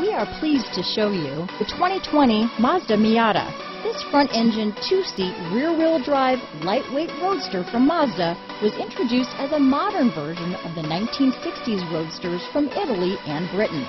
We are pleased to show you the 2020 Mazda Miata. This front-engine, two-seat, rear-wheel drive, lightweight roadster from Mazda was introduced as a modern version of the 1960s roadsters from Italy and Britain.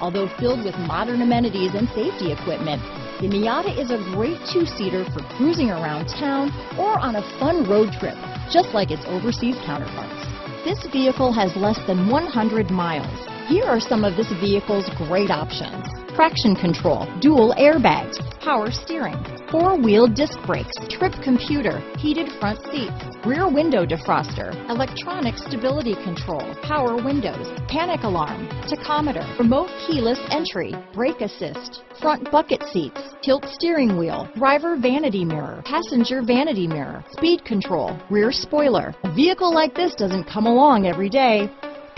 Although filled with modern amenities and safety equipment, the Miata is a great two-seater for cruising around town or on a fun road trip, just like its overseas counterparts. This vehicle has less than 100 miles. Here are some of this vehicle's great options. Traction control, dual airbags, power steering, four-wheel disc brakes, trip computer, heated front seats, rear window defroster, electronic stability control, power windows, panic alarm, tachometer, remote keyless entry, brake assist, front bucket seats, tilt steering wheel, driver vanity mirror, passenger vanity mirror, speed control, rear spoiler. A vehicle like this doesn't come along every day.